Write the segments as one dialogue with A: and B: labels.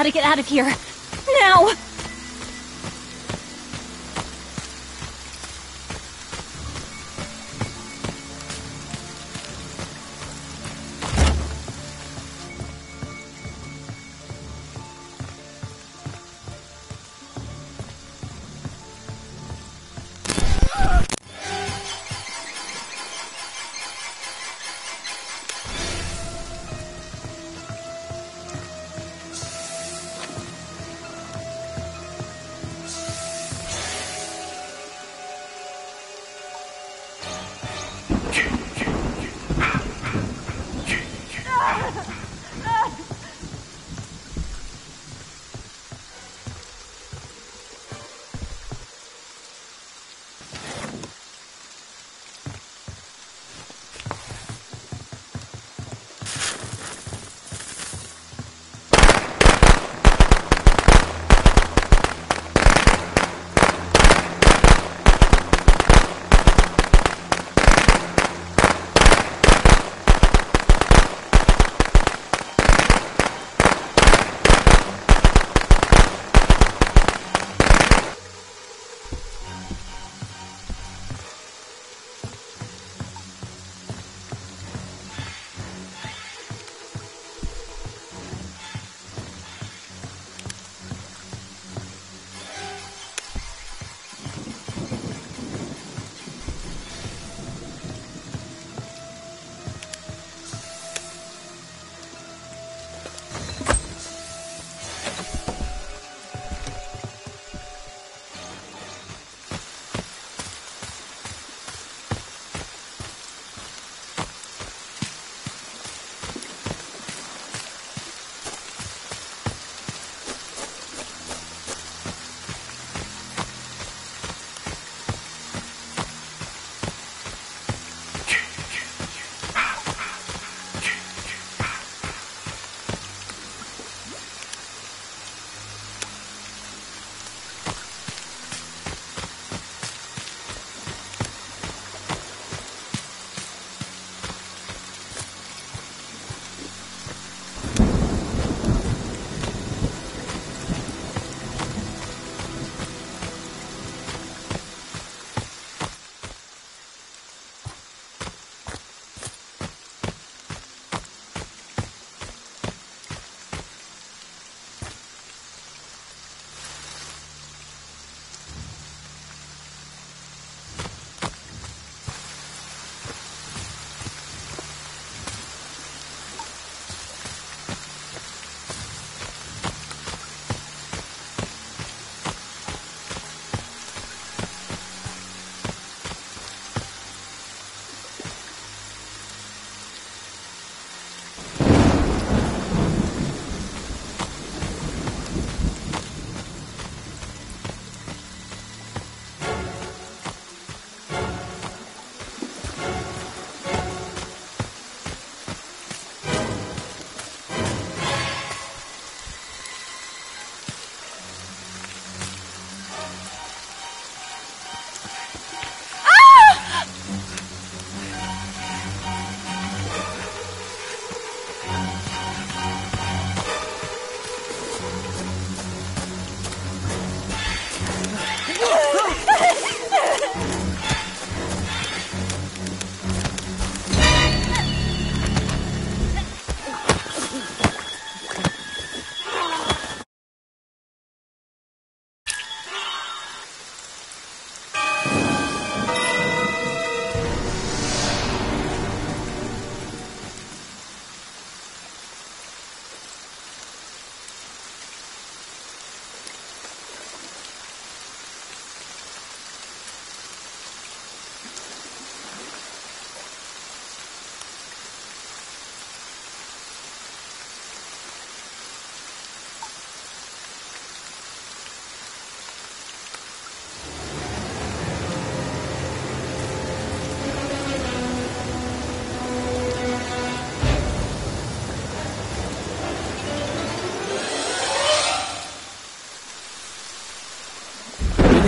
A: Gotta get out of here. Now!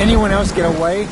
B: Anyone else get away?